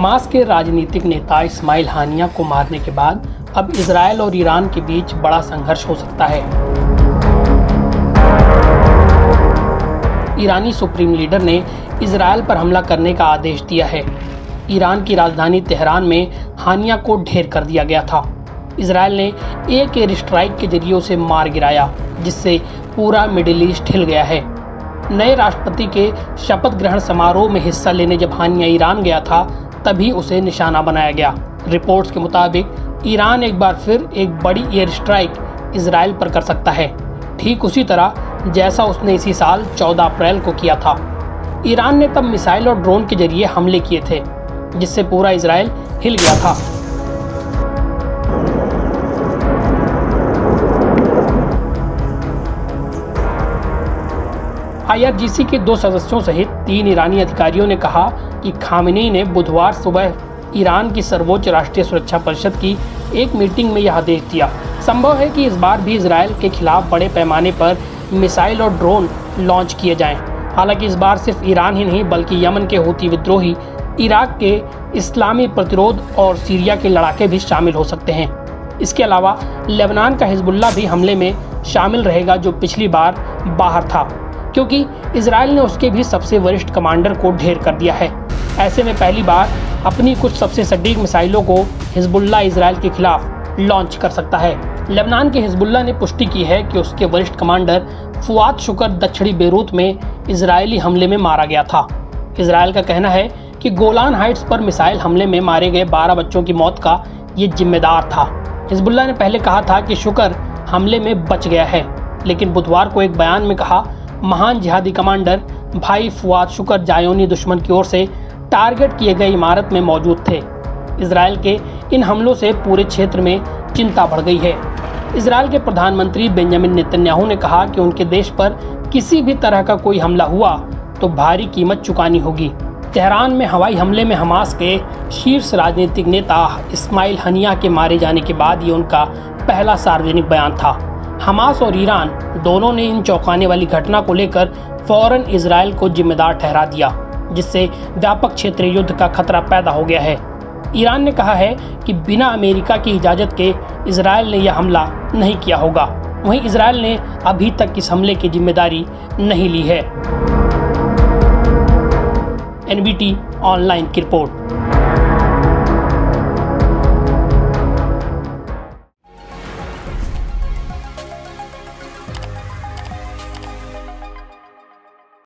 Hamas के राजनीतिक नेता इस्माइल हानिया को मारने के बाद अब इसराइल और ईरान के बीच बड़ा संघर्ष हो सकता है। ईरानी सुप्रीम लीडर ने इसराइल पर हमला करने का आदेश दिया है। ईरान की राजधानी तेहरान में हानिया को ढेर कर दिया गया था। इसराइल ने एक एयर स्ट्राइक के ज़रिए उसे मार गिराया, जिससे पूरा मिडिल ईस्ट हिल गया है। नए राष्ट्रपति के शपथ ग्रहण समारोह में हिस्सा लेने जब हानिया ईरान गया था तभी उसे निशाना बनाया गया। रिपोर्ट्स के मुताबिक, ईरान एक बार फिर एक बड़ी एयर स्ट्राइक इसराइल पर कर सकता है। ठीक उसी तरह, जैसा उसने इसी साल 14 अप्रैल को किया था। ईरान ने तब मिसाइल और ड्रोन के ज़रिए हमले किए थे, जिससे पूरा इसराइल हिल गया था। आईआरजीसी के दो सदस्यों सहित तीन ईरानी अधिकारियों ने कहा कि खामिनी ने बुधवार सुबह ईरान की सर्वोच्च राष्ट्रीय सुरक्षा परिषद की एक मीटिंग में यह आदेश दिया। संभव है कि इस बार भी इसराइल के खिलाफ बड़े पैमाने पर मिसाइल और ड्रोन लॉन्च किए जाएँ। हालाँकि इस बार सिर्फ़ ईरान ही नहीं, बल्कि यमन के हूती विद्रोही, इराक के इस्लामी प्रतिरोध और सीरिया के लड़ाके भी शामिल हो सकते हैं। इसके अलावा लेबनान का हिजबुल्ला भी हमले में शामिल रहेगा, जो पिछली बार बाहर था। क्योंकि इसराइल ने उसके भी सबसे वरिष्ठ कमांडर को ढेर कर दिया है। ऐसे में पहली बार अपनी कुछ सबसे सटीक मिसाइलों को हिजबुल्ला इसराइल के खिलाफ लॉन्च कर सकता है। लेबनान के हिजबुल्ला ने पुष्टि की है कि उसके वरिष्ठ कमांडर फुआद शुकर दक्षिणी बेरूत में इसराइली हमले में मारा गया था। इसराइल का कहना है कि गोलान हाइट्स पर मिसाइल हमले में मारे गए 12 बच्चों की मौत का ये जिम्मेदार था। हिजबुल्ला ने पहले कहा था कि शुकर हमले में बच गया है, लेकिन बुधवार को एक बयान में कहा महान जिहादी कमांडर भाई फुआद शुकर जायोनी दुश्मन की ओर से टारगेट किए गए इमारत में मौजूद थे। इसराइल के इन हमलों से पूरे क्षेत्र में चिंता बढ़ गई है। इसराइल के प्रधानमंत्री बेंजामिन नेतन्याहू ने कहा कि उनके देश पर किसी भी तरह का कोई हमला हुआ तो भारी कीमत चुकानी होगी। तेहरान में हवाई हमले में हमास के शीर्ष राजनीतिक नेता इस्माइल हनिया के मारे जाने के बाद ये उनका पहला सार्वजनिक बयान था। हमास और ईरान दोनों ने इन चौंकाने वाली घटना को लेकर फ़ौरन इसराइल को जिम्मेदार ठहरा दिया, जिससे व्यापक क्षेत्रीय युद्ध का खतरा पैदा हो गया है। ईरान ने कहा है कि बिना अमेरिका की इजाज़त के इसराइल ने यह हमला नहीं किया होगा। वहीं इसराइल ने अभी तक इस हमले की ज़िम्मेदारी नहीं ली है। एनबीटी ऑनलाइन की रिपोर्ट।